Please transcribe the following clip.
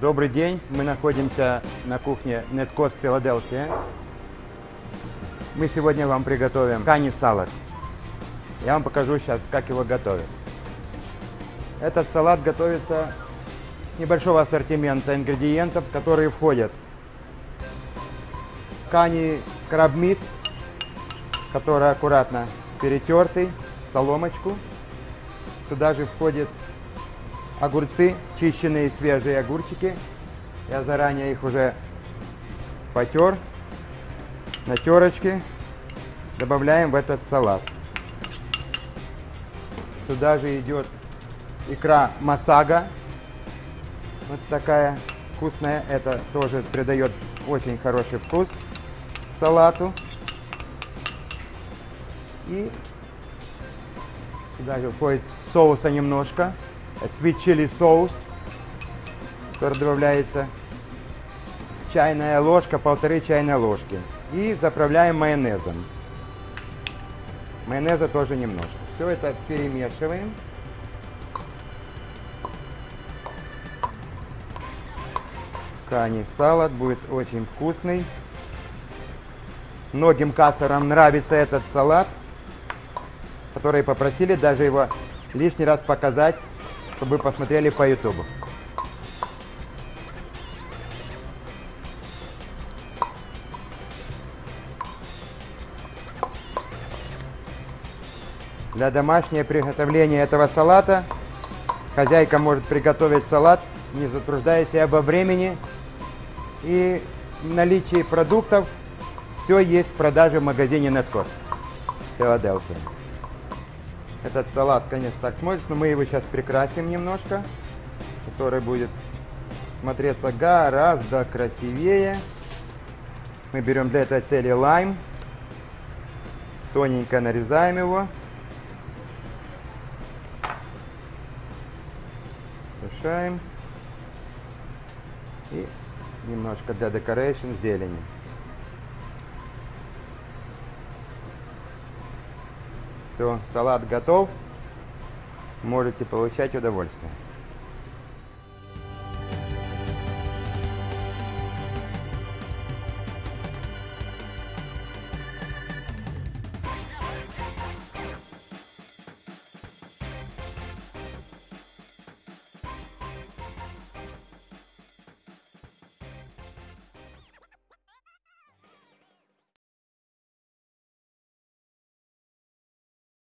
Добрый день. Мы находимся на кухне Netcost Филадельфия. Мы сегодня вам приготовим кани салат. Я вам покажу сейчас, как его готовят. Этот салат готовится небольшого ассортимента ингредиентов, которые входят кани крабмит, который аккуратно перетертый, соломочку. Сюда же входит огурцы, чищенные свежие огурчики. Я заранее их уже потер на терочке. Добавляем в этот салат. Сюда же идет икра масага. Вот такая вкусная. Это тоже придает очень хороший вкус салату. И сюда же входит соуса немножко. Sweet chili соус, который добавляется. Чайная ложка, полторы чайной ложки. И заправляем майонезом. Майонеза тоже немножко. Все это перемешиваем. Кани салат будет очень вкусный. Многим кассерам нравится этот салат, которые попросили даже его лишний раз показать, чтобы вы посмотрели по ютубу. Для домашнего приготовления этого салата хозяйка может приготовить салат, не затруждая себя во времени и наличии продуктов. Все есть в продаже в магазине Netcost Филадельфия. Этот салат, конечно, так смотрится, но мы его сейчас прикрасим немножко, который будет смотреться гораздо красивее. Мы берем для этой цели лайм, тоненько нарезаем его. Решаем. И немножко для декорейшн зелени. Все, салат готов. Можете получать удовольствие.